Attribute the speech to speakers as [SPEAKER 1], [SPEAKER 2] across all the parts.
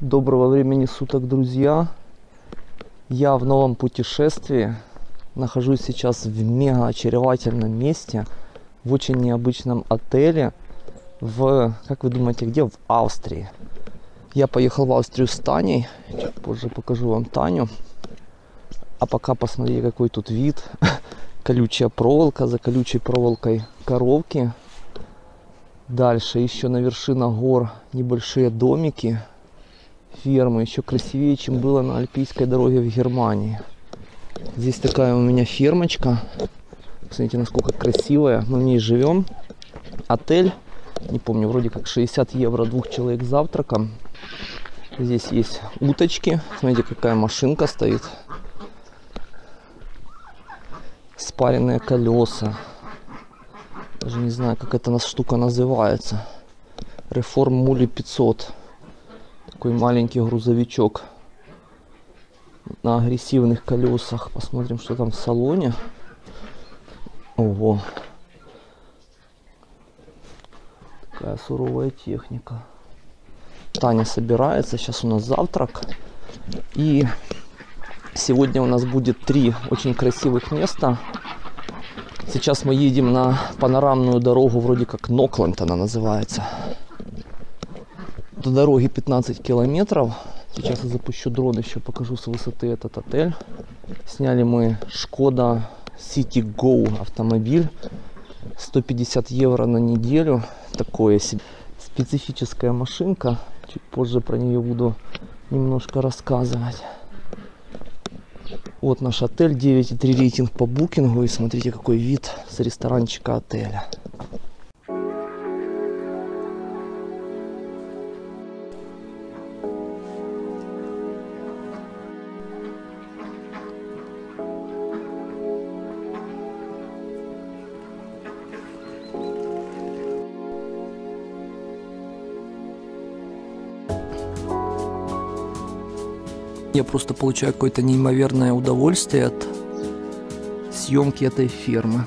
[SPEAKER 1] Доброго времени суток, друзья! Я в новом путешествии. Нахожусь сейчас в мега очаровательном месте, в очень необычном отеле, в, как вы думаете, где? В Австрии. Я поехал в Австрию с Таней, чуть позже покажу вам Таню. А пока посмотрите, какой тут вид. Колючая проволока, за колючей проволокой коровки. Дальше еще на вершинах гор небольшие домики, фермы, еще красивее, чем было на Альпийской дороге в Германии. Здесь такая у меня фермочка. Посмотрите, насколько красивая. Мы в ней живем. Отель, не помню, вроде как 60 евро двух человек завтраком. Здесь есть уточки. Смотрите, какая машинка стоит. Спаренные колеса. Даже не знаю, как эта штука называется. Реформ Мули 500. Такой маленький грузовичок на агрессивных колесах. Посмотрим, что там в салоне. Ого. Такая суровая техника. Таня собирается. Сейчас у нас завтрак. И сегодня у нас будет три очень красивых места. Сейчас мы едем на панорамную дорогу, вроде как Нокленд она называется. До дороги 15 километров. Сейчас я запущу дрон, еще покажу с высоты этот отель. Сняли мы Шкода City Go автомобиль. 150 евро на неделю. Такое себе специфическая машинка. Чуть позже про нее буду немножко рассказывать. Вот наш отель, 9,3 рейтинг по букингу. И смотрите, какой вид с ресторанчика отеля. Я просто получаю какое-то неимоверное удовольствие от съемки этой фермы.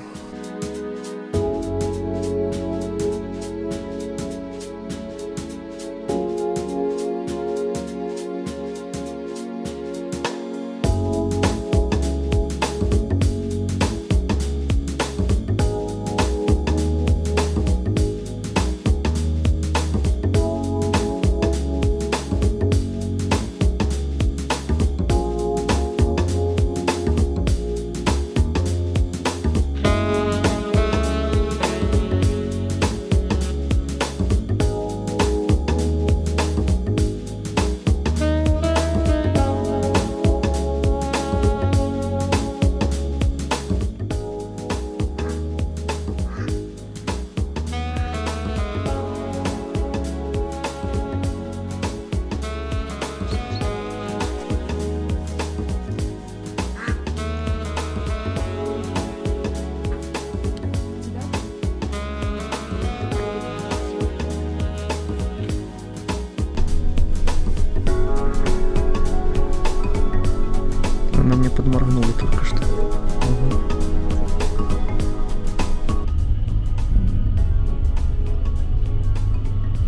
[SPEAKER 1] Она мне подморгнула только что.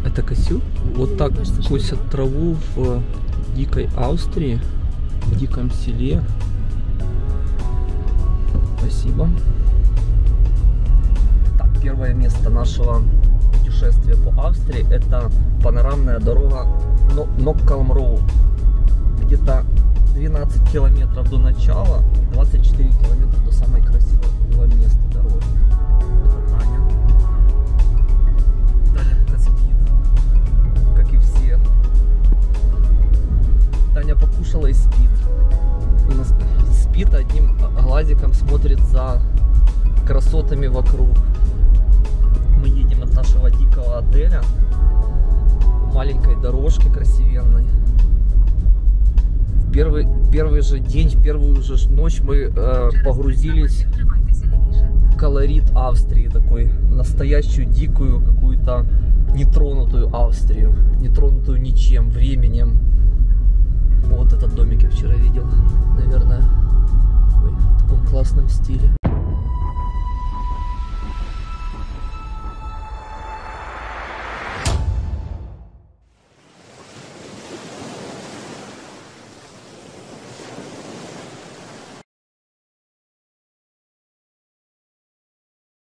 [SPEAKER 1] Это косю? Вот так косят траву в дикой Австрии, в диком селе. Спасибо. Так, первое место нашего путешествия по Австрии это панорамная дорога Ноккалм Роуд. Где-то 12 километров до начала и 24 километра до самой красивого места дороги. Это Таня. Таня пока спит, как и все. Таня покушала и спит. У нас спит одним глазиком, смотрит за красотами вокруг. Мы едем от нашего дикого отеля маленькой дорожке красивенной первый же день, в первую же ночь мы э, погрузились в колорит Австрии, такой настоящую дикую какую-то нетронутую Австрию, нетронутую ничем, временем. Вот этот домик я вчера видел, наверное.